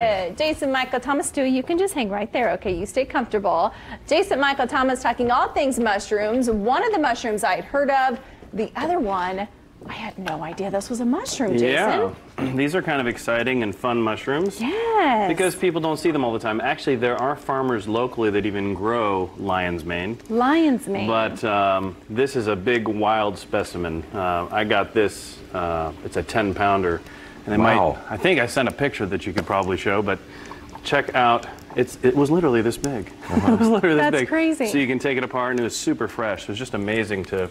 Uh, Jason Michael Thomas, Stu, you can just hang right there, okay? You stay comfortable. Jason Michael Thomas talking all things mushrooms. One of the mushrooms I had heard of, the other one, I had no idea this was a mushroom, Jason. Yeah, these are kind of exciting and fun mushrooms. Yes. Because people don't see them all the time. Actually, there are farmers locally that even grow lion's mane. Lion's mane. But um, this is a big wild specimen. Uh, I got this, uh, it's a 10 pounder. And they Wow. might, I think I sent a picture that you could probably show, but check out, it's, it was literally this big. it was literally this That's big. crazy. So you can take it apart and it was super fresh. It was just amazing to, There,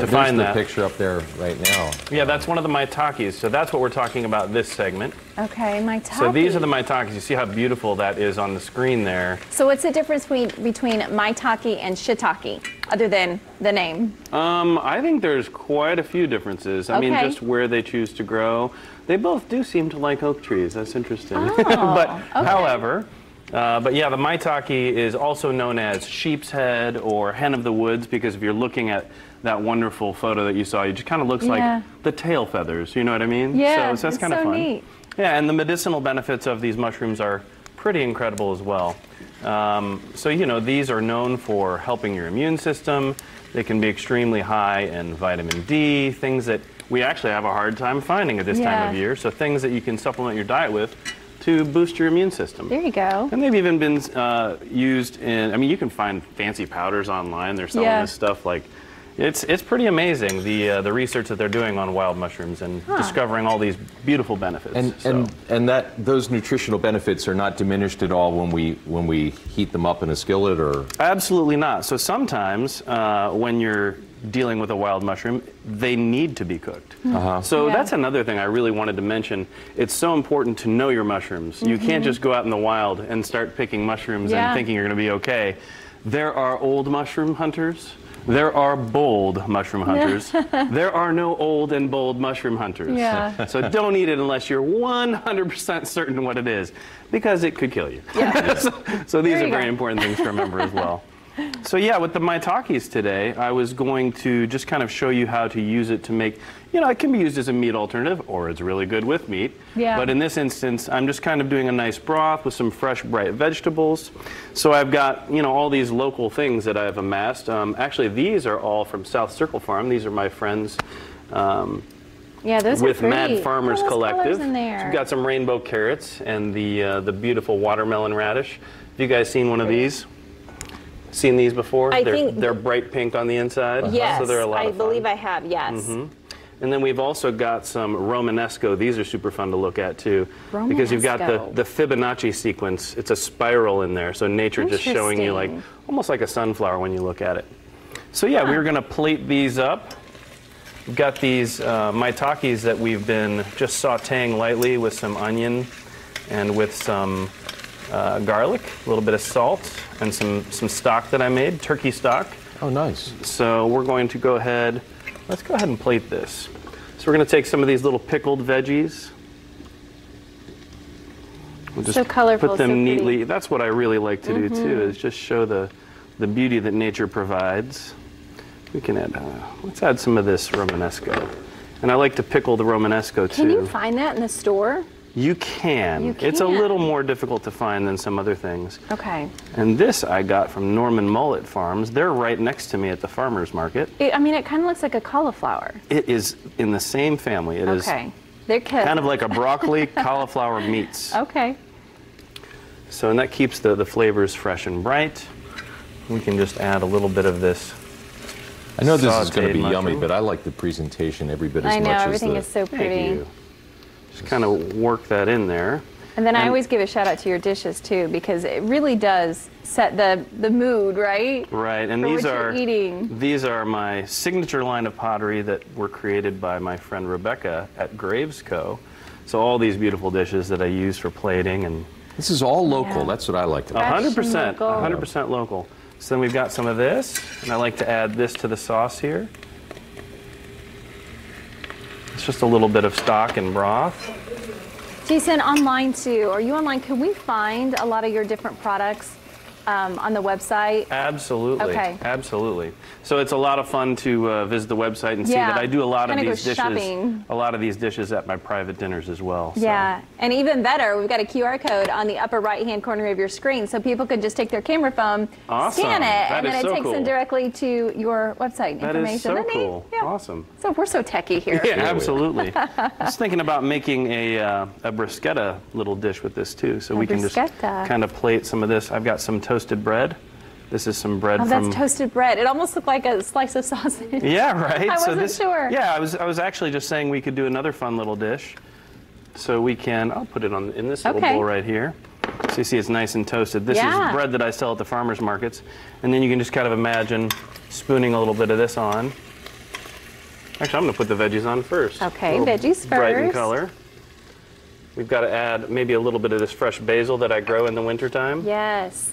to there's find the that. picture up there right now. Yeah, that's one of the maitakes. So that's what we're talking about this segment. okay, my top. So these are the maitakes. You see how beautiful that is on the screen there. So what's the difference between, between maitake and shiitake, other than the name? Um, I think there's quite a few differences. I mean, just where they choose to grow. They both do seem to like oak trees. That's interesting. Oh, but okay. however, uh, but yeah, the maitake is also known as sheep's head or hen of the woods because if you're looking at that wonderful photo that you saw, it just kind of looks Yeah. like the tail feathers. You know what I mean? Yeah, So, so that's kind of so fun. neat. Yeah, and the medicinal benefits of these mushrooms are pretty incredible as well. Um, so, you know, these are known for helping your immune system. They can be extremely high in vitamin D, things that we actually have a hard time finding at this time of year. So, things that you can supplement your diet with to boost your immune system. There you go. And they've even been uh, used in, I mean, you can find fancy powders online. They're selling Yeah. this stuff like, it's, it's pretty amazing the, uh, the research that they're doing on wild mushrooms and discovering all these beautiful benefits. And So- and and that those nutritional benefits are not diminished at all when we when we heat them up in a skillet or Absolutely not. So sometimes uh, when you're dealing with a wild mushroom, they need to be cooked. Uh-huh. So Yeah. that's another thing I really wanted to mention. It's so important to know your mushrooms. You can't just go out in the wild and start picking mushrooms Yeah. and thinking you're going to be okay. There are old mushroom hunters. There are bold mushroom hunters. there are no old and bold mushroom hunters. Yeah. So don't eat it unless you're 100% certain what it is, because it could kill you. so, so these are you very important things to remember as well. So yeah, with the maitakes today, I was going to just kind of show you how to use it to make, you know, it can be used as a meat alternative or it's really good with meat. Yeah. But in this instance, I'm just kind of doing a nice broth with some fresh, bright vegetables. So I've got, you know, all these local things that I've amassed. Um, actually, these are all from South Circle Farm. These are my friends. Um, Yeah, those with. Mad Farmers Collective. in there. So we've got some rainbow carrots and the uh, the beautiful watermelon radish. Have you guys seen one of these? Seen these before? I they're, think- they're bright pink on the inside. Yes, so they're a lot I believe I have. Yes. And then we've also got some Romanesco. These are super fun to look at too, because you've got the, the Fibonacci sequence. It's a spiral in there, so nature just showing you like almost like a sunflower when you look at it. So yeah, we we're going to plate these up. We've got these uh, maitakes that we've been just sautéing lightly with some onion and with some uh, garlic, a little bit of salt, and some some stock that I made, turkey stock. oh nice. So we're going to go ahead, let's go ahead and plate this. So we're going to take some of these little pickled veggies. We'll just So colorful, Put them so pretty. neatly. That's what I really like to do too, is just show the, the beauty that nature provides. We can add, uh, let's add some of this Romanesco. And I like to pickle the Romanesco too. Can you find that in the store? You can. You can. It's a little more difficult to find than some other things. Okay. And this I got from Norman Mullet Farms. They're right next to me at the farmer's market. It, I mean, it kind of looks like a cauliflower. It is in the same family. It is Okay. They're ki- kind of like a broccoli cauliflower meats. Okay. So, and that keeps the, the flavors fresh and bright. We can just add a little bit of this. I know this is going to be yummy, but I like the presentation every bit as much as the... I know much everything is so pretty. Thank you. Just kind of work that in there. And then I always give a shout out to your dishes too, because it really does set the the mood, right? Right, and For these what you're eating. these are my signature line of pottery that were created by my friend Rebecca at Graves Co. So all these beautiful dishes that I use for plating and This is all local. Yeah. That's what I like to. Fresh hundred percent, local. hundred percent local. So then we've got some of this, and I like to add this to the sauce here. Just a little bit of stock and broth. Jason, online too. Are you online? Can we find a lot of your different products um, on the website? Absolutely. Okay. Absolutely. So it's a lot of fun to uh, visit the website and see that I do a lot of Kinda go these dishes. shopping. A lot of these dishes at my private dinners as well. so. Yeah, and even better, we've got a QR code on the upper right-hand corner of your screen, so people can just take their camera phone, Awesome. scan it, That and then it so takes them directly to your website That information. is so Isn't cool. Yeah. Awesome. So we're so techie here. Yeah, absolutely. I was thinking about making a, uh, a bruschetta little dish with this too, so we can just kind of plate some of this. I've got some toasted bread. This is some bread Oh, from. that's toasted bread. It almost looked like a slice of sausage. Yeah, right. I so wasn't this, sure. Yeah, I was. I was actually just saying we could do another fun little dish. So we can. I'll put it on in this little Okay. bowl right here. So you see, it's nice and toasted. This Yeah. is bread that I sell at the farmers markets, and then you can just kind of imagine spooning a little bit of this on. Actually, I'm going to put the veggies on first. Okay, veggies Bright in color. We've got to add maybe a little bit of this fresh basil that I grow in the wintertime. Yes.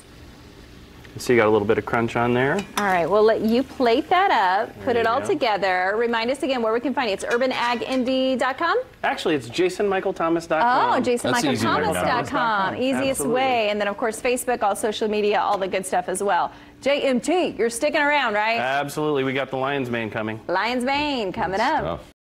So you got a little bit of crunch on there. All right, we'll let you plate that up, put There it all go. together. Remind us again where we can find it. It's urbanagindy.com. Actually, it's jasonmichaelthomas.com. Oh, That's easy right now. jasonmichaelthomas.com. Easiest Absolutely. way. And then, of course, Facebook, all social media, all the good stuff as well. JMT, you're sticking around, right? Absolutely. We got the lion's mane coming. Lion's Mane coming up. Stuff.